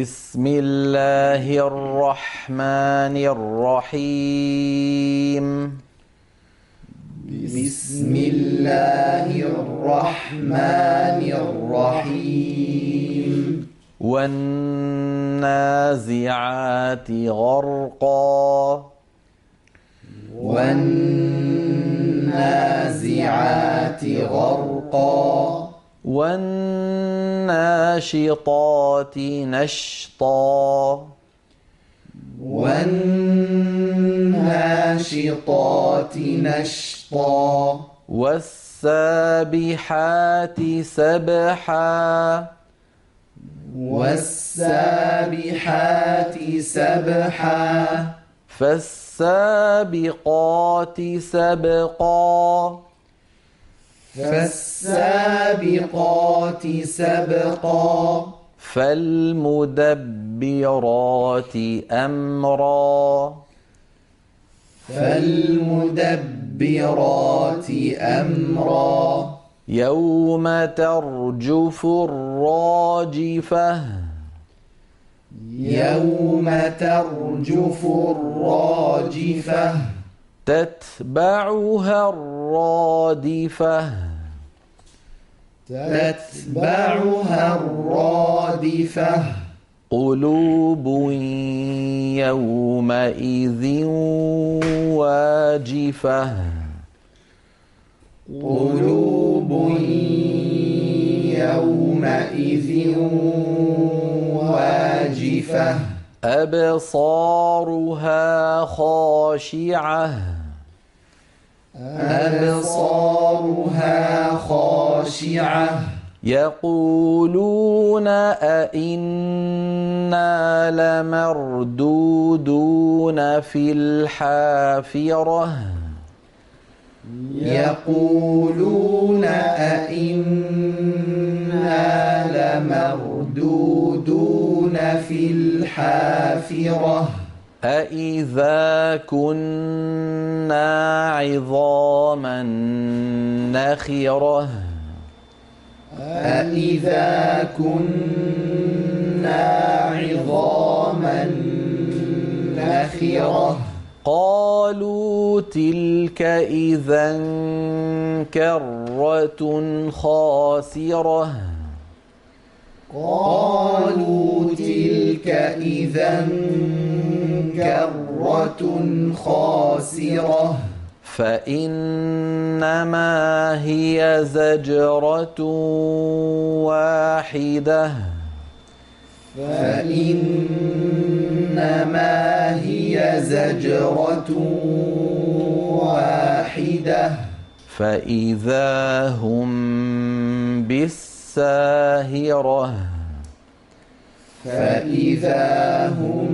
بسم الله الرحمن الرحيم. بسم الله الرحمن الرحيم. والنازعات غرقا. والنازعات غرقا. والناشطات نشطا. والناشطات نشطا. والسابحات سبحا. والسابحات سبحا. فالسابقات سبقا. فالسابقات سبقا. فالمدبرات أمرا. فالمدبرات أمرا. يوم ترجف الراجفة. يوم ترجف الراجفة. تتبعها الرادفة. تتبعها الرادفة. قلوب يومئذ واجفة. قلوب يومئذ واجفة. أبصارها خاشعة. أبصارها خاشعة يقولون أئنا لمردودون في الحافرة؟ يقولون أئنا لمردودون في الحافرة؟ أإذا كنا عظاما نخرة. أإذا كنا عظاما نخرة. قالوا تلك إذا كرة خاسرة. قالوا تلك إذا كرة خاسرة. فإنما هي زجرة واحدة. فإنما هي زجرة واحدة. فإذا هم بالساهرة. فإذا هم